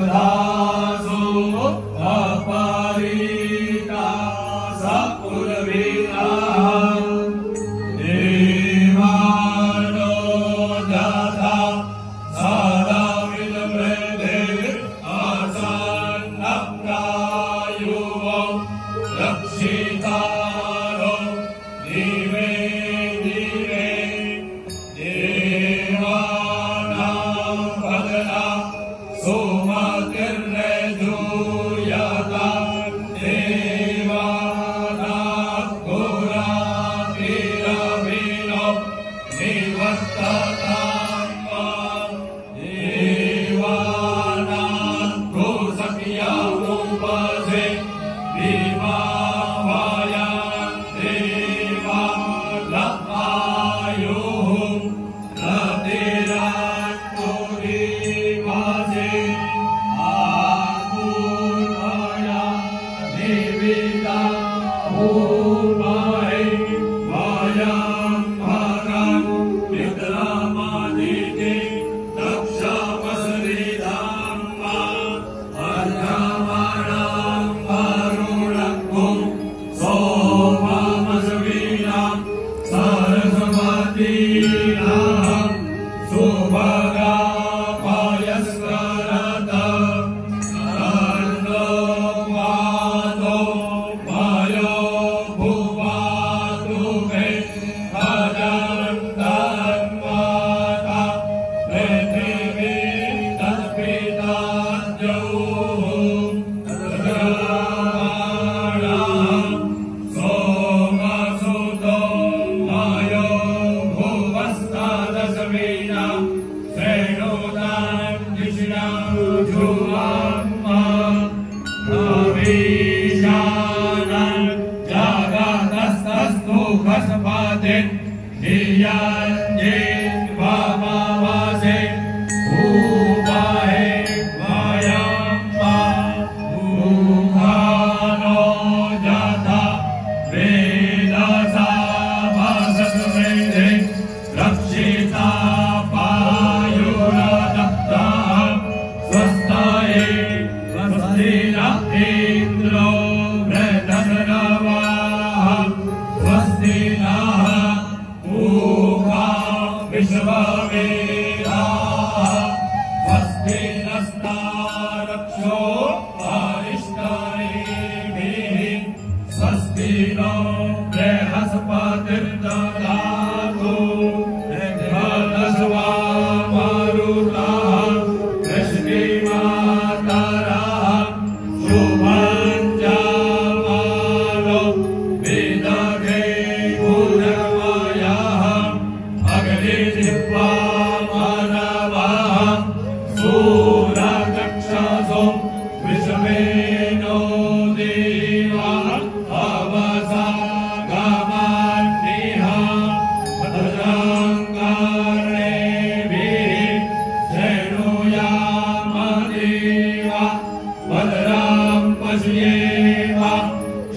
啊。जागा दोषा देया Dino,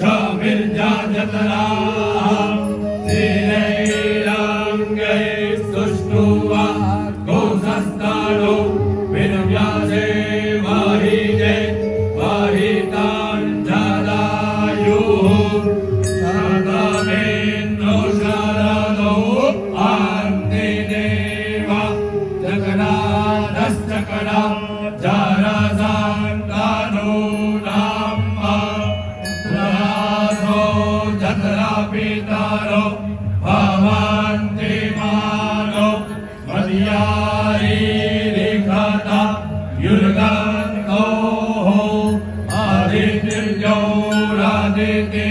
जतराङ्गे सुष्ठु वा गो सारो बिन व्यासे वारिते वारितान् जादायुः शाला तथा पितरो भवन्ति मानो मध्यारीरिखता युर्गन्तो आदित्यो रादित्य